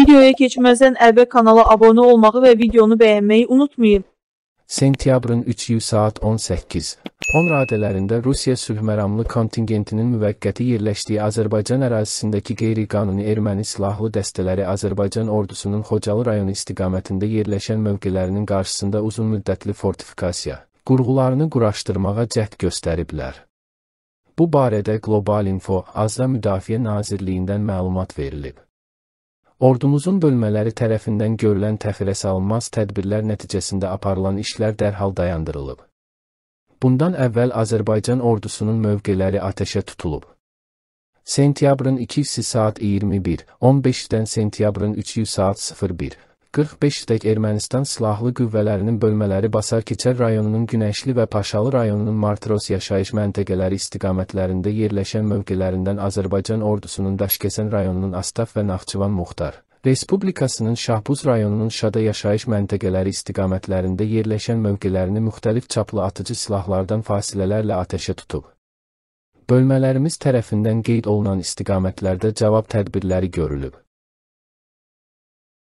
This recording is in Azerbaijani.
Videoya keçməzdən əvvəl kanala abunə olmağı və videonu bəyənməyi unutmayın. Sentyabrın 3-yü saat 18. 10 radələrində Rusiya sülhməramlı kontingentinin müvəqqəti yerləşdiyi Azərbaycan ərazisindəki qeyri-qanuni erməni silahlı dəstələri Azərbaycan ordusunun Xocalı rayonu istiqamətində yerləşən mövqelərinin qarşısında uzunmüddətli fortifikasiya qurğularını quraşdırmağa cəhd göstəriblər. Bu barədə Global Info Azra Müdafiə Nazirliyindən məlumat verilib. Ordumuzun bölmələri tərəfindən görülən təxirə salınmaz tədbirlər nəticəsində aparılan işlər dərhal dayandırılıb. Bundan əvvəl Azərbaycan ordusunun mövqeləri atəşə tutulub. Sentyabrın 2-si saat 21, 15-dən sentyabrın 3-yü saat 01. 45-dək Ermənistan silahlı qüvvələrinin bölmələri Basar Keçər rayonunun Günəşli və Paşalı rayonunun Martros yaşayış məntəqələri istiqamətlərində yerləşən mövqelərindən Azərbaycan ordusunun Daşkəsən rayonunun Astaf və Naxçıvan Muxtar Respublikasının Şahbuz rayonunun Şada yaşayış məntəqələri istiqamətlərində yerləşən mövqelərini müxtəlif çaplı atıcı silahlardan fasilələrlə atəşə tutub. Bölmələrimiz tərəfindən qeyd olunan istiqamətlərdə cavab tədbirləri görülüb.